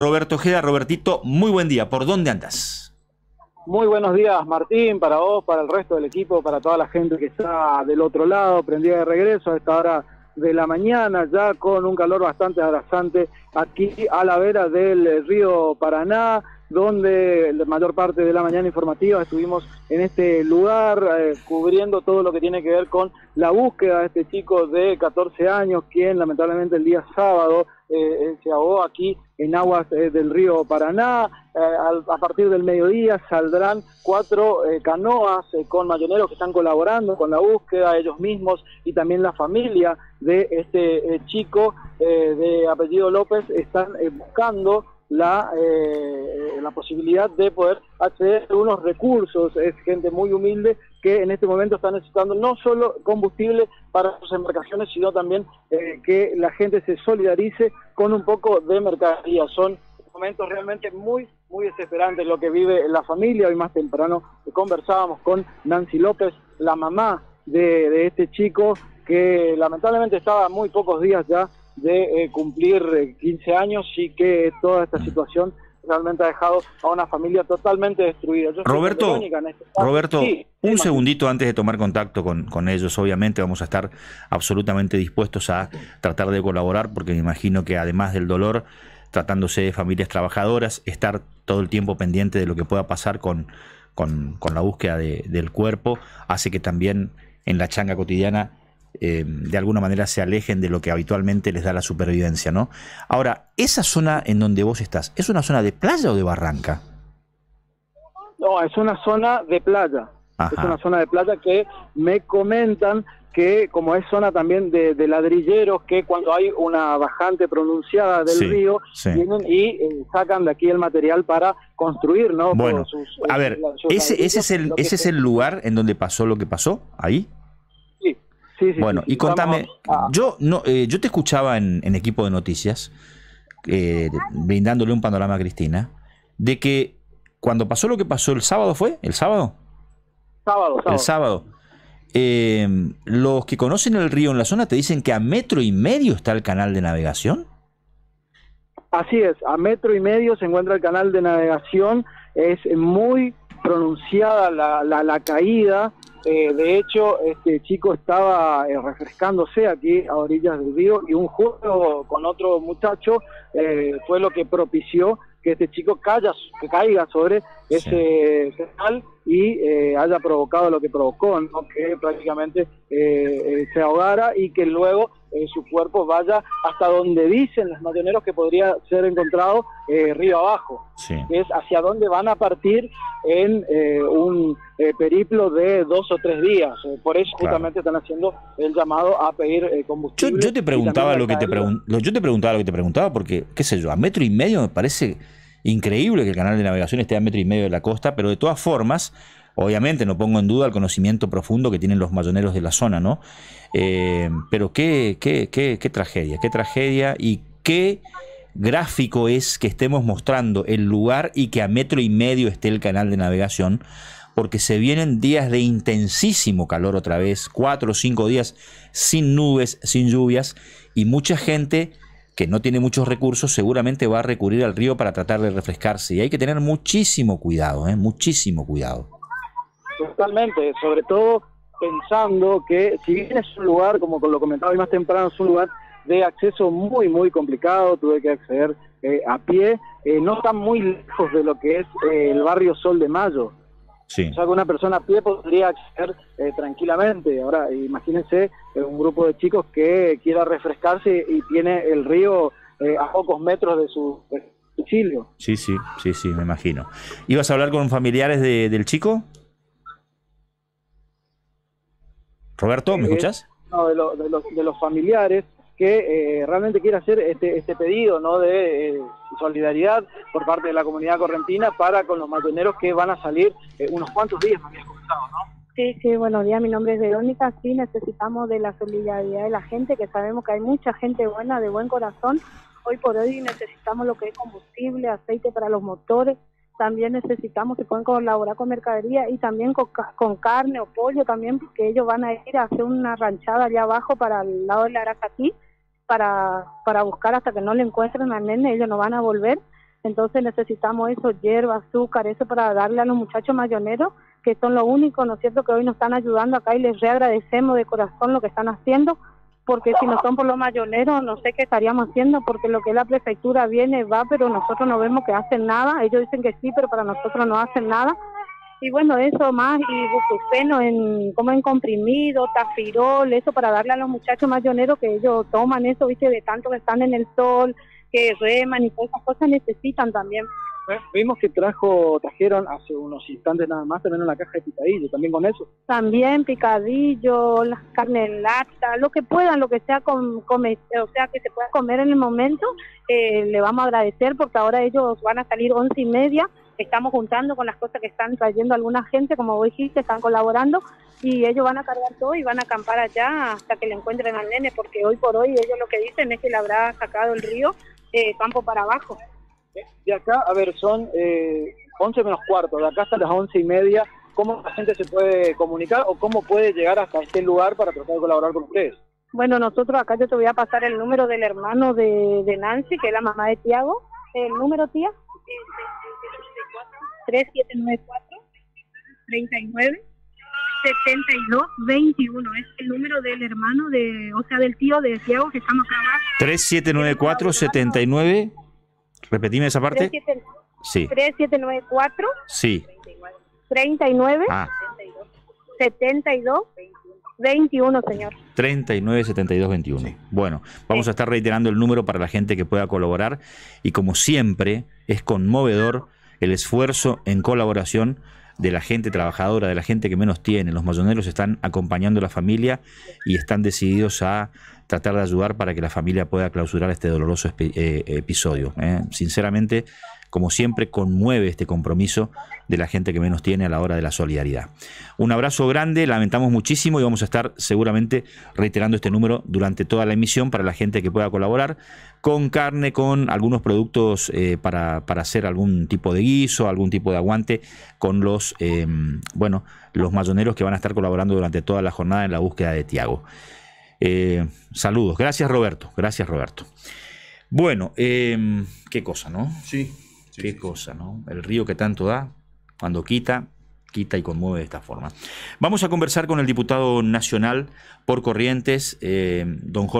Roberto Ojeda. Robertito, muy buen día. ¿Por dónde andas? Muy buenos días, Martín, para vos, para el resto del equipo, para toda la gente que está del otro lado, prendida de regreso a esta hora de la mañana, ya con un calor bastante abrasante aquí a la vera del río Paraná, donde la mayor parte de la mañana informativa estuvimos en este lugar eh, cubriendo todo lo que tiene que ver con la búsqueda de este chico de 14 años, quien lamentablemente el día sábado eh, eh, se ahogó aquí en aguas del río Paraná. a partir del mediodía saldrán cuatro canoas con mayoneros que están colaborando con la búsqueda, ellos mismos y también la familia de este chico de apellido López están buscando la, eh, la posibilidad de poder acceder a unos recursos. Es gente muy humilde que en este momento está necesitando no solo combustible para sus embarcaciones, sino también eh, que la gente se solidarice con un poco de mercadería. Son momentos realmente muy, muy desesperantes lo que vive la familia. Hoy más temprano conversábamos con Nancy López, la mamá de, de este chico, que lamentablemente estaba muy pocos días ya de eh, cumplir 15 eh, años y que toda esta situación realmente ha dejado a una familia totalmente destruida. Roberto, este Roberto un segundito antes de tomar contacto con, con, ellos, obviamente vamos a estar absolutamente dispuestos a tratar de colaborar, porque me imagino que además del dolor, tratándose de familias trabajadoras, estar todo el tiempo pendiente de lo que pueda pasar con, con, con la búsqueda de, del cuerpo, hace que también en la changa cotidiana eh, de alguna manera se alejen de lo que habitualmente les da la supervivencia, ¿no? Ahora, esa zona en donde vos estás, ¿es una zona de playa o de barranca? No, es una zona de playa. Es una zona de playa que me comentan que como es zona también de, ladrilleros, que cuando hay una bajante pronunciada del río, vienen y eh, sacan de aquí el material para construir, ¿no? Bueno, a ver, ese, ese, es el, ese es el lugar en donde pasó lo que pasó, ahí bueno, y contame, yo no, eh, yo te escuchaba en, equipo de noticias, eh, brindándole un panorama a Cristina, de que cuando pasó lo que pasó el sábado, ¿fue? ¿El sábado? Sábado, sábado. El sábado. Em, los que conocen el río en la zona te dicen que a metro y medio está el canal de navegación. Así es, a metro y medio se encuentra el canal de navegación, es muy pronunciada la, la, la caída, eh, de hecho, este chico estaba eh, refrescándose aquí a orillas del río y un juego con otro muchacho eh, fue lo que propició que este chico caiga, que caiga sobre ese canal y haya provocado lo que provocó, que prácticamente se ahogara y que luego su cuerpo vaya hasta donde dicen los mayoneros que podría ser encontrado río abajo, es hacia dónde van a partir en un eh, periplo de dos o tres días. Eh, por eso justamente están haciendo el llamado a pedir eh, combustible. Yo, te preguntaba lo que te yo te preguntaba lo que te preguntaba porque, qué sé yo, a metro y medio me parece increíble que el canal de navegación esté a metro y medio de la costa, pero de todas formas, obviamente no pongo en duda el conocimiento profundo que tienen los mayoneros de la zona, ¿no? pero qué, qué, qué, qué tragedia, qué tragedia y qué gráfico es que estemos mostrando el lugar y que a metro y medio esté el canal de navegación porque se vienen días de intensísimo calor otra vez, cuatro o cinco días sin nubes, sin lluvias, y mucha gente que no tiene muchos recursos seguramente va a recurrir al río para tratar de refrescarse. Y hay que tener muchísimo cuidado, ¿eh? muchísimo cuidado. Totalmente, sobre todo pensando que si bien es un lugar, como lo comentaba hoy más temprano, es un lugar de acceso muy, muy complicado, tuve que acceder eh, a pie, eh, no está muy lejos de lo que es eh, el barrio Sol de Mayo. O sea, que una persona a pie podría acceder tranquilamente. Ahora, imagínense un grupo de chicos que quiera refrescarse y tiene el río a pocos metros de su domicilio. Sí, sí, sí, sí, me imagino. ¿Ibas a hablar con familiares del chico? Roberto, ¿me escuchas? No, de, de, los, de los familiares que eh, realmente quiere hacer este, este pedido ¿no? de eh, solidaridad por parte de la comunidad correntina para con los matoneros que van a salir eh, unos cuantos días, me habías comentado, ¿no? Sí, sí, buenos días, mi nombre es Verónica, sí necesitamos de la solidaridad de la gente, que sabemos que hay mucha gente buena, de buen corazón, hoy por hoy necesitamos lo que es combustible, aceite para los motores, también necesitamos que pueden colaborar con mercadería y también con, carne o pollo también, porque ellos van a ir a hacer una ranchada allá abajo para el lado de la Aracatí, para, para buscar hasta que no le encuentren al nene, ellos no van a volver. Entonces necesitamos eso, hierba, azúcar, eso para darle a los muchachos mayoneros, que son lo único, ¿no es cierto?, que hoy nos están ayudando acá y les reagradecemos de corazón lo que están haciendo, porque si no son por los mayoneros, no sé qué estaríamos haciendo, porque lo que es la prefectura viene, va, pero nosotros no vemos que hacen nada. Ellos dicen que sí, pero para nosotros no hacen nada. Y bueno, eso más, y buprofeno en, como en comprimido, tafirol, eso para darle a los muchachos mayoneros que ellos toman eso, viste, de tanto que están en el sol, que reman y todas esas cosas necesitan también. Vimos que trajo, trajeron hace unos instantes nada más también una caja de picadillo, también con eso. También picadillo, las carnes en lata, lo que puedan, lo que sea con, o sea que se pueda comer en el momento, eh, le vamos a agradecer porque ahora ellos van a salir once y media, estamos juntando con las cosas que están trayendo alguna gente, como vos dijiste, están colaborando y ellos van a cargar todo y van a acampar allá hasta que le encuentren al nene, porque hoy por hoy ellos lo que dicen es que le habrá sacado el río eh, campo para abajo. De acá, a ver, son eh, 11 menos cuarto, de acá hasta las once y media. ¿Cómo la gente se puede comunicar o cómo puede llegar hasta este lugar para tratar de colaborar con ustedes? Bueno, nosotros acá yo te voy a pasar el número del hermano de, de Nancy, que es la mamá de Tiago. ¿El número, tía? 3794 39 72 21 es el número del hermano de, o sea, del tío de Diego que estamos acá. 3794 79 Repetime esa parte. 37, sí. 3794 Sí. 39 Ah, 72 21, señor. 39 72 21. Bueno, vamos a estar reiterando el número para la gente que pueda colaborar y como siempre es conmovedor el esfuerzo en colaboración de la gente trabajadora, de la gente que menos tiene. Los mayoneros están acompañando a la familia y están decididos a tratar de ayudar para que la familia pueda clausurar este doloroso eh, episodio. ¿eh? Sinceramente, como siempre, conmueve este compromiso de la gente que menos tiene a la hora de la solidaridad. Un abrazo grande, lamentamos muchísimo y vamos a estar seguramente reiterando este número durante toda la emisión para la gente que pueda colaborar con carne, con algunos productos eh, para, para hacer algún tipo de guiso, algún tipo de aguante con los, eh, bueno, los mayoneros que van a estar colaborando durante toda la jornada en la búsqueda de Tiago. Eh, saludos, gracias Roberto, gracias Roberto. Bueno, eh, qué cosa, ¿no? Sí. Sí, Qué sí, cosa, ¿no? El río que tanto da, cuando quita, quita y conmueve de esta forma. Vamos a conversar con el diputado nacional por Corrientes, eh, don Jorge.